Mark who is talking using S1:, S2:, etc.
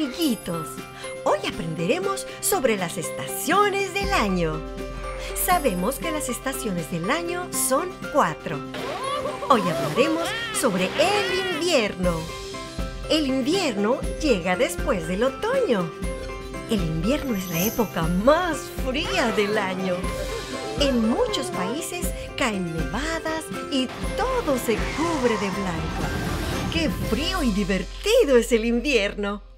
S1: amiguitos. Hoy aprenderemos sobre las estaciones del año. Sabemos que las estaciones del año son cuatro. Hoy hablaremos sobre el invierno. El invierno llega después del otoño. El invierno es la época más fría del año. En muchos países caen nevadas y todo se cubre de blanco. ¡Qué frío y divertido es el invierno!